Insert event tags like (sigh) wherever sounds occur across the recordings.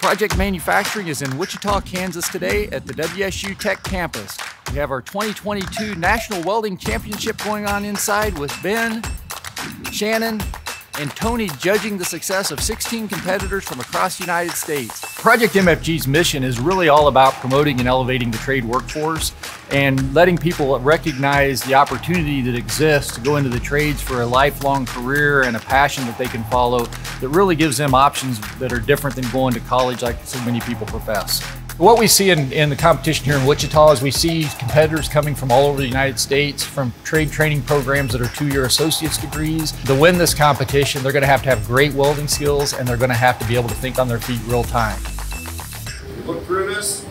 Project Manufacturing is in Wichita, Kansas today at the WSU Tech campus. We have our 2022 National Welding Championship going on inside with Ben, Shannon, and Tony judging the success of 16 competitors from across the United States. Project MFG's mission is really all about promoting and elevating the trade workforce and letting people recognize the opportunity that exists to go into the trades for a lifelong career and a passion that they can follow that really gives them options that are different than going to college like so many people profess. What we see in, in the competition here in Wichita is we see competitors coming from all over the United States from trade training programs that are two-year associate's degrees. To win this competition, they're going to have to have great welding skills and they're going to have to be able to think on their feet real time. Look through this,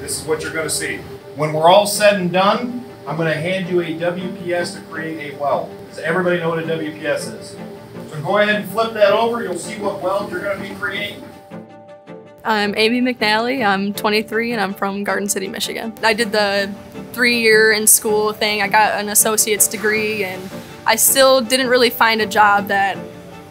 this is what you're going to see. When we're all said and done, I'm going to hand you a WPS to create a weld. Does everybody know what a WPS is? So go ahead and flip that over. You'll see what weld you're going to be creating. I'm Amy McNally. I'm 23 and I'm from Garden City, Michigan. I did the three year in school thing. I got an associate's degree and I still didn't really find a job that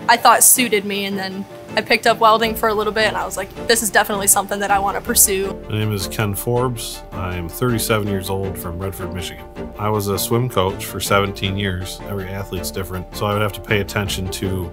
I thought suited me. And then I picked up welding for a little bit and I was like, this is definitely something that I want to pursue. My name is Ken Forbes. I'm 37 years old from Redford, Michigan. I was a swim coach for 17 years. Every athlete's different, so I would have to pay attention to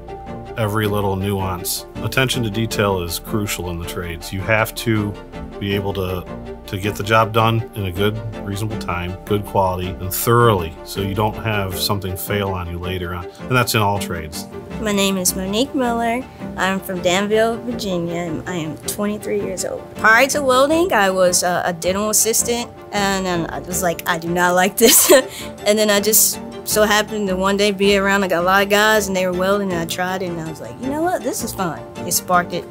every little nuance. Attention to detail is crucial in the trades. You have to be able to to get the job done in a good, reasonable time, good quality, and thoroughly, so you don't have something fail on you later on. And that's in all trades. My name is Monique Miller. I'm from Danville, Virginia. I am 23 years old. Prior to welding, I was a, a dental assistant, and then I was like, I do not like this. (laughs) and then I just so happened to one day be around like a lot of guys and they were welding and I tried it and I was like, you know what, this is fun. It sparked it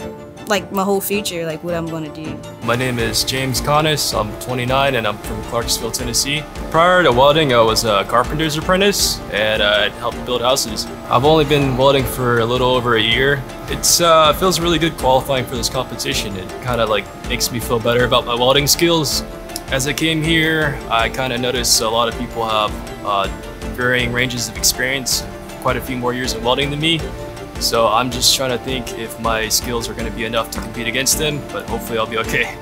like my whole future, like what I'm gonna do. My name is James Connis, I'm 29 and I'm from Clarksville, Tennessee. Prior to welding, I was a carpenter's apprentice and I helped build houses. I've only been welding for a little over a year. It uh, feels really good qualifying for this competition. It kind of like makes me feel better about my welding skills. As I came here, I kind of noticed a lot of people have uh, varying ranges of experience, quite a few more years of welding than me. So I'm just trying to think if my skills are going to be enough to compete against them, but hopefully I'll be okay.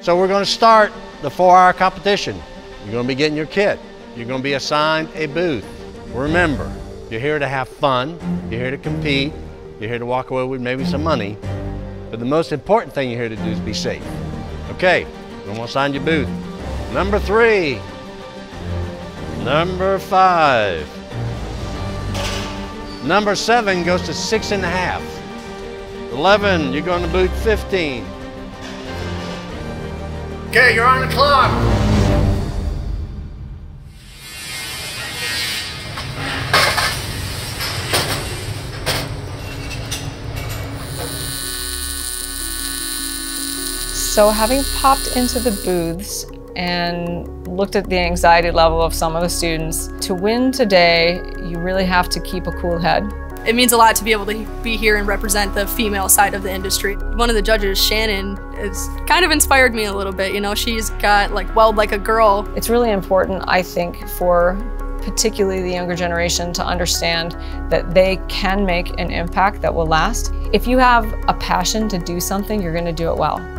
So we're going to start the four-hour competition. You're going to be getting your kit. You're going to be assigned a booth. Remember, you're here to have fun. You're here to compete. You're here to walk away with maybe some money. But the most important thing you're here to do is be safe. Okay, I'm gonna sign your booth. Number three. Number five. Number seven goes to six and a half. 11, you're going to boot 15. Okay, you're on the clock. So having popped into the booths and looked at the anxiety level of some of the students, to win today, you really have to keep a cool head. It means a lot to be able to be here and represent the female side of the industry. One of the judges, Shannon, has kind of inspired me a little bit. You know, she's got like weld like a girl. It's really important, I think, for particularly the younger generation to understand that they can make an impact that will last. If you have a passion to do something, you're going to do it well.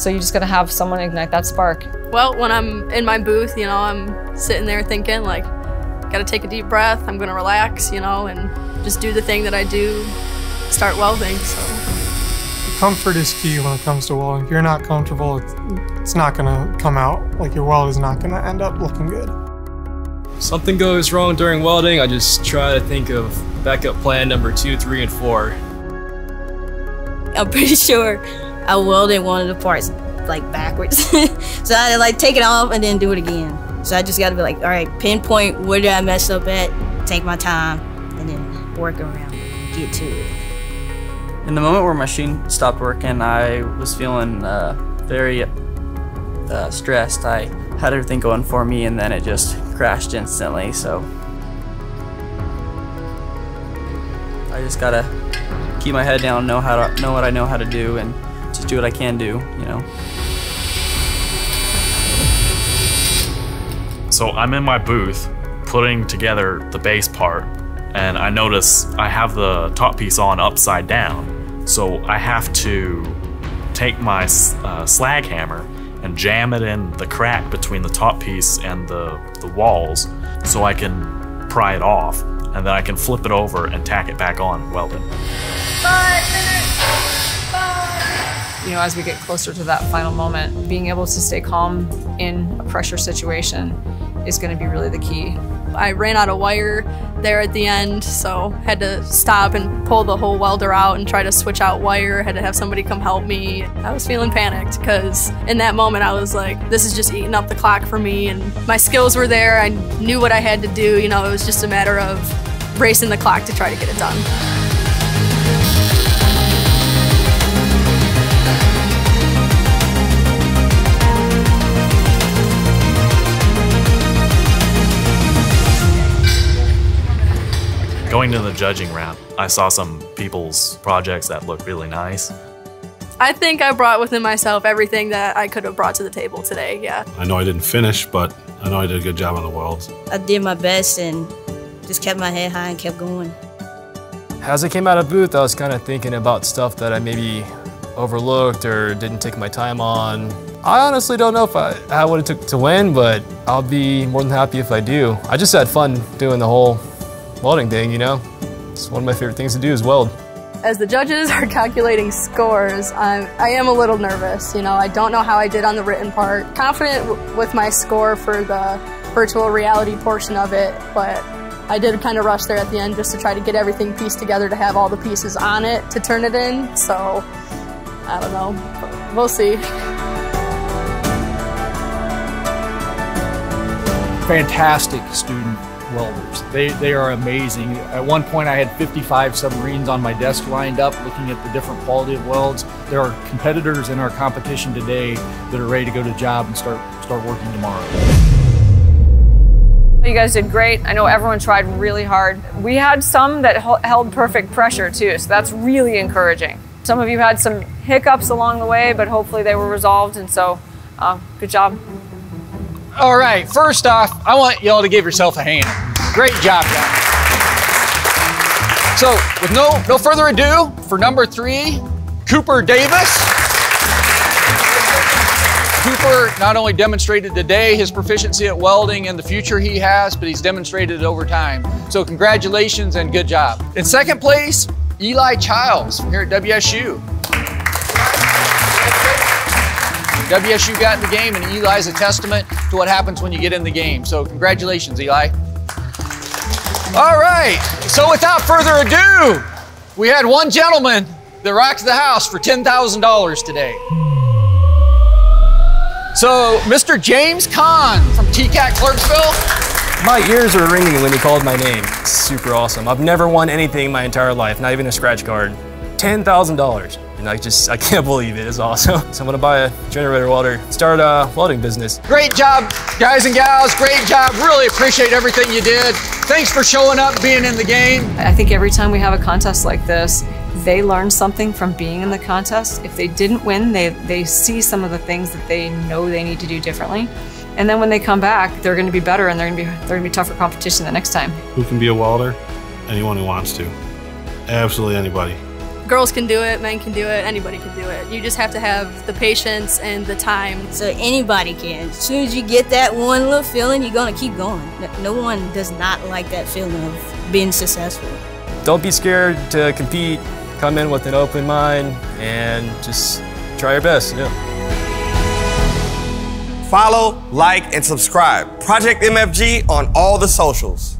So you're just gotta have someone ignite that spark. Well, when I'm in my booth, you know, I'm sitting there thinking like, gotta take a deep breath, I'm gonna relax, you know, and just do the thing that I do, start welding, so. Comfort is key when it comes to welding. If you're not comfortable, it's, it's not gonna come out, like your weld is not gonna end up looking good. Something goes wrong during welding, I just try to think of backup plan number two, three, and four. I'm pretty sure I welded one of the parts like backwards. (laughs) so I had to like take it off and then do it again. So I just got to be like, all right, pinpoint where did I mess up at, take my time, and then work around it, get to it. In the moment where my machine stopped working, I was feeling uh, very uh, stressed. I had everything going for me, and then it just crashed instantly. So I just gotta keep my head down, know how to know what I know how to do, and just do what I can do, you know. So I'm in my booth putting together the base part and I notice I have the top piece on upside down. So I have to take my uh, slag hammer and jam it in the crack between the top piece and the, the walls so I can pry it off and then I can flip it over and tack it back on welded. Five minutes. You know, as we get closer to that final moment, being able to stay calm in a pressure situation is going to be really the key. I ran out of wire there at the end, so had to stop and pull the whole welder out and try to switch out wire. Had to have somebody come help me. I was feeling panicked because in that moment I was like, this is just eating up the clock for me. And my skills were there. I knew what I had to do. You know, it was just a matter of racing the clock to try to get it done. Going to the judging round, I saw some people's projects that looked really nice. I think I brought within myself everything that I could have brought to the table today, yeah. I know I didn't finish, but I know I did a good job on the welds. I did my best and just kept my head high and kept going. As I came out of booth, I was kind of thinking about stuff that I maybe overlooked or didn't take my time on. I honestly don't know if I had what it took to win, but I'll be more than happy if I do. I just had fun doing the whole welding thing, you know? It's one of my favorite things to do is weld. As the judges are (laughs) calculating scores, I'm, I am a little nervous. You know, I don't know how I did on the written part. Confident with my score for the virtual reality portion of it, but I did kind of rush there at the end just to try to get everything pieced together to have all the pieces on it to turn it in. So, I don't know. We'll see. Fantastic student welders. They, they are amazing. At one point, I had 55 submarines on my desk lined up looking at the different quality of welds. There are competitors in our competition today that are ready to go to job and start, start working tomorrow. You guys did great. I know everyone tried really hard. We had some that held perfect pressure too, so that's really encouraging. Some of you had some hiccups along the way, but hopefully they were resolved, and so uh, good job. All right, first off, I want y'all to give yourself a hand. Great job, guys. So, with no, no further ado, for number three, Cooper Davis. Cooper not only demonstrated today his proficiency at welding and the future he has, but he's demonstrated it over time. So congratulations and good job. In second place, Eli Childs from here at WSU. WSU got in the game, and Eli's a testament to what happens when you get in the game. So, congratulations, Eli. All right, so without further ado, we had one gentleman that rocked the house for $10,000 today. So, Mr. James Kahn from TCAT Clarksville. My ears are ringing when he called my name. super awesome. I've never won anything in my entire life, not even a scratch card. $10,000. And I just, I can't (laughs) believe it. It's awesome. So I'm gonna buy a generator welder, start a welding business. Great job, guys and gals. Great job. Really appreciate everything you did. Thanks for showing up, being in the game. I think every time we have a contest like this, they learn something from being in the contest. If they didn't win, they, they see some of the things that they know they need to do differently. And then when they come back, they're gonna be better and they're gonna be, they're gonna be tougher competition the next time. Who can be a welder? Anyone who wants to. Absolutely anybody girls can do it, men can do it, anybody can do it. You just have to have the patience and the time. So anybody can. As soon as you get that one little feeling, you're gonna keep going. No one does not like that feeling of being successful. Don't be scared to compete. Come in with an open mind and just try your best. Yeah. Follow, like, and subscribe. Project MFG on all the socials.